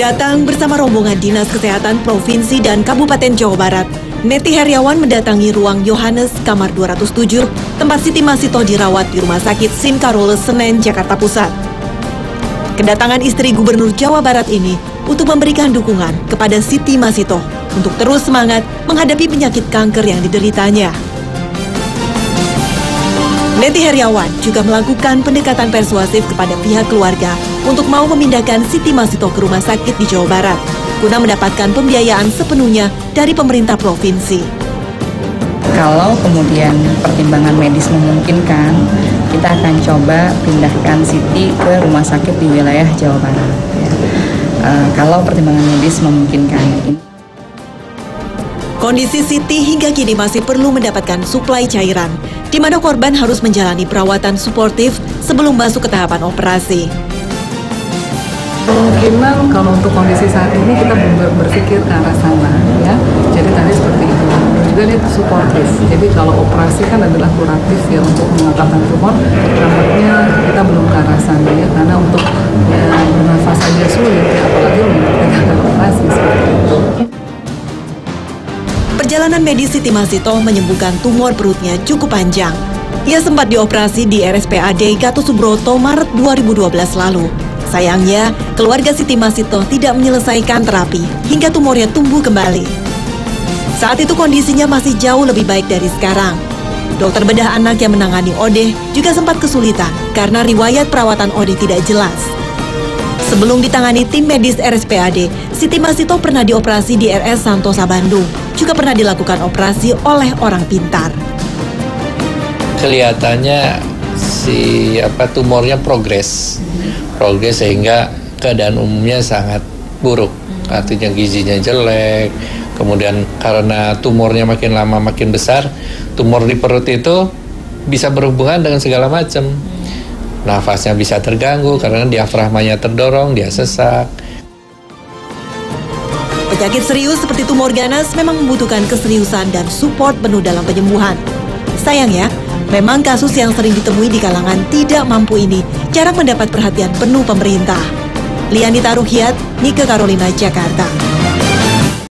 Datang bersama rombongan Dinas Kesehatan Provinsi dan Kabupaten Jawa Barat, Neti Heriawan mendatangi ruang Yohanes kamar 207, tempat Siti Masito dirawat di Rumah Sakit Sim Karoles Senen, Jakarta Pusat. Kedatangan istri Gubernur Jawa Barat ini untuk memberikan dukungan kepada Siti Masito untuk terus semangat menghadapi penyakit kanker yang dideritanya. Neti Heriawan juga melakukan pendekatan persuasif kepada pihak keluarga untuk mau memindahkan Siti Masito ke rumah sakit di Jawa Barat guna mendapatkan pembiayaan sepenuhnya dari pemerintah provinsi. Kalau kemudian pertimbangan medis memungkinkan, kita akan coba pindahkan Siti ke rumah sakit di wilayah Jawa Barat. Ya. Uh, kalau pertimbangan medis memungkinkan. Kondisi Siti hingga kini masih perlu mendapatkan suplai cairan, di mana korban harus menjalani perawatan suportif sebelum masuk ke tahapan operasi. Kemungkinan kalau untuk kondisi saat ini kita berpikir ke arah sana, ya. Jadi tadi seperti itu. Juga ini suportif. Jadi kalau operasi kan adalah kuratif ya untuk mengangkatkan tumor. Nampaknya kita belum ke arah sana ya, karena untuk ya, bernafas saja sulit, ya, apalagi untuk Medis Siti Masito menyembuhkan tumor perutnya cukup panjang. Ia sempat dioperasi di RSPAD Gatot Subroto Maret 2012 lalu. Sayangnya, keluarga Siti Masito tidak menyelesaikan terapi hingga tumornya tumbuh kembali. Saat itu kondisinya masih jauh lebih baik dari sekarang. Dokter bedah anak yang menangani Ode juga sempat kesulitan karena riwayat perawatan Ode tidak jelas. Sebelum ditangani tim medis RSPAD, Siti Masito pernah dioperasi di RS Santosa Bandung juga pernah dilakukan operasi oleh orang pintar. Kelihatannya si apa tumornya progres, progres sehingga keadaan umumnya sangat buruk. Artinya gizinya jelek, kemudian karena tumornya makin lama makin besar, tumor di perut itu bisa berhubungan dengan segala macam. Nafasnya bisa terganggu karena diafragmanya terdorong, dia sesak, Penyakit serius seperti tumor ganas memang membutuhkan keseriusan dan support penuh dalam penyembuhan. Sayangnya, memang kasus yang sering ditemui di kalangan tidak mampu ini jarang mendapat perhatian penuh pemerintah. Lianita Ruhiat, Nika Carolina, Jakarta.